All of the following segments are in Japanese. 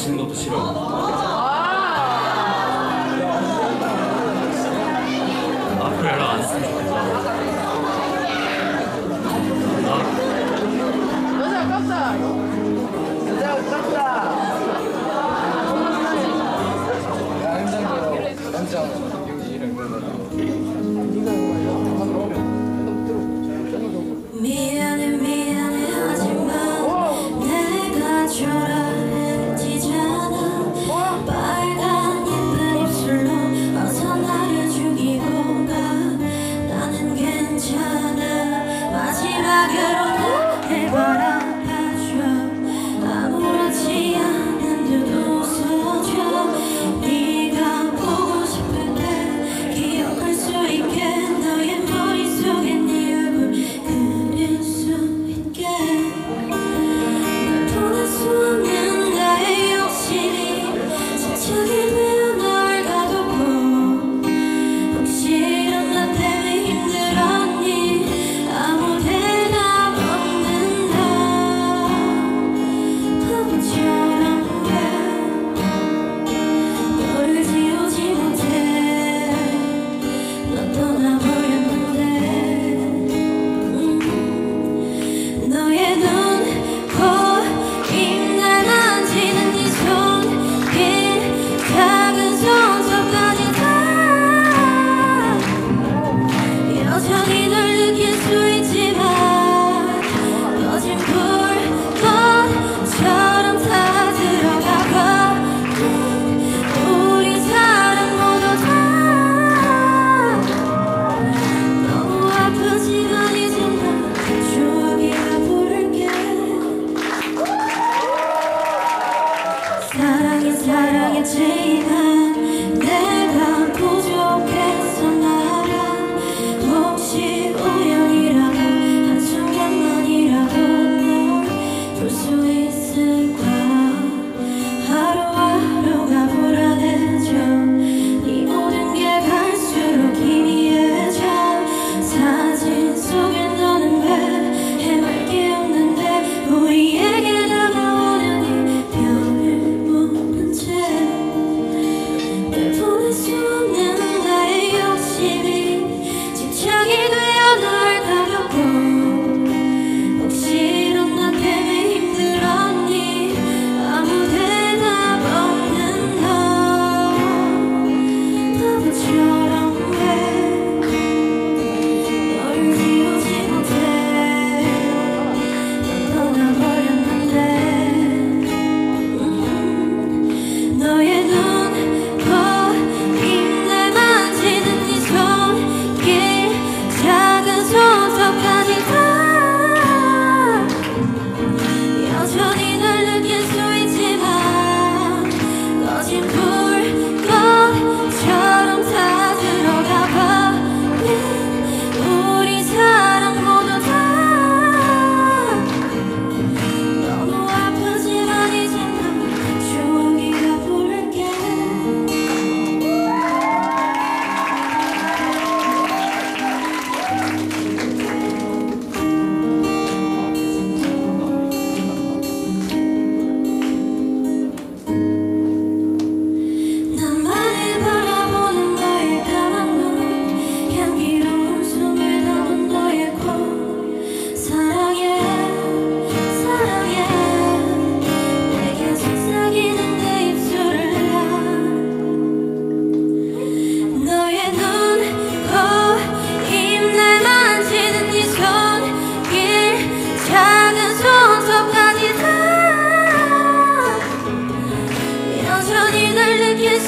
しんどと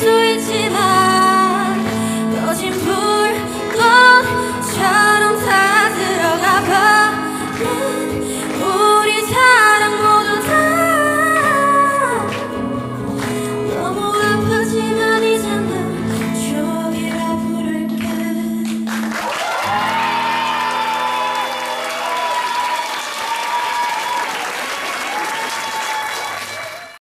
수 있지만